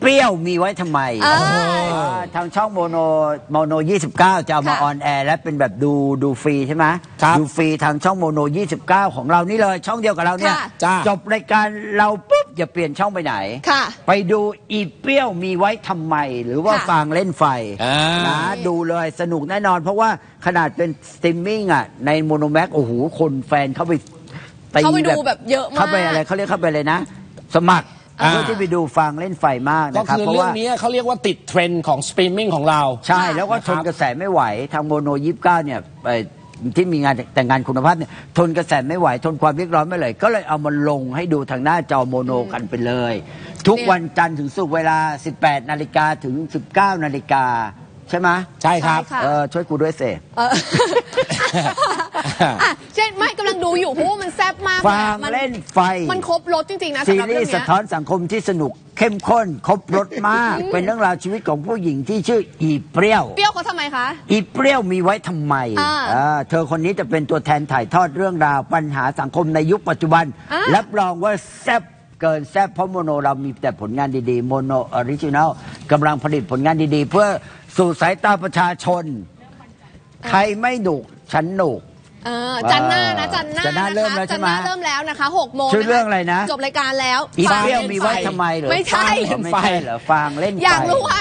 เปรี้ยวมีไว้ทำไมอ่าอ่าทางช่องโมโนโมโน 29 จะเอามาค่ะออนแอร์และเป็นแบบดูดูฟรีใช่ไหมครับดูฟรีทางช่องโมโน 29 ของเรานี่เลย ช่องเดียวกับเราเนี่ยค่ะ จ้า จบรายการเราปุ๊บอย่าเปลี่ยนช่องไปไหน ค่ะ ไปดูอีเปรี้ยวมีไว้ทำไม หรือว่าค่ะ ฟางเล่นไฟอ่านนะดูเลยสนุกแน่นอน เพราะว่าขนาดเป็นสตรีมมิ่งอะในโมโนแม็กโอ้โห คนแฟนเข้าไปตีเข้าไปดูแบบเยอะมาก เข้าไปอะไรเขาเรียกเข้าไปเลยนะ สมัครอ่า เพื่อที่ไปดูฟางเล่นไฟมากก็นะครับคือเพราะเรื่องว่านี้เขาเรียกว่าติดเทรนด์ของสตรีมมิ่งของเรา ใช่แล้วก็นะคทรับนกระแสไม่ไหวทางโมโนยี่สิบเก้าเนี่ยเอ่อที่มีงานแต่งงานคุณภาพเนี่ยทนกระแสไม่ไหว ทนความเรียกร้องไม่เลยก็เลยเอามาลงให้ดูทางหน้าจอโมโนกันไปเลย ทุกเนี่ยวันจันทร์ถึงศุกร์เวลา 18 นาฬิกาถึง 19 นาฬิกาใช่ไหมใช่ครับ ใช่ค่ะ เออช่วยกูด้วยเส เออ อะเช่นไม่กำลังดูอยู่เพราะว่ามันแซ่บมากฟางมัเล่นไฟ มันครบรถจริง ๆ นะซีสำหรับรีเรื่องส์สะเนี้ย ท้อนสังคมที่สนุกเข้มข้น ครบรถมาก เป็นเรื่องราวชีวิตของผู้หญิงที่ชื่ออีเปรี้ยว เปรี้ยวเขาทำไมคะ อีเปรี้ยวมีไว้ทำไมอ่าอ่าเธอคนนี้จะเป็นตัวแทนถ่ายทอดเรื่องราวปัญหาสังคมในยุคปัจจุบัน อ่ารับรองว่าแซ่บเกินแซ่บเพราะโมโนเรามีแต่ผลงานดีๆ โมโนออริจินัลกำลังผลิตผลงานดีๆ เพื่อสู่สายตาประชาชน ใครไม่หนุกฉันหนุก เออจันทร์หน้านะจันทร์หน้าจันทร์หน้าเริ่มแล้วจันทร์หน้าใช่ไหมเริ่มแล้วนะคะหกโมงชื่อเรื่องอะไรนะ จบรายการแล้วอีฟังเปรี้ยวมีไว้ทำไมเหรอไม่ใช่ไม่ใช่เหรอฟางเล่นไฟ อยากรู้ว่า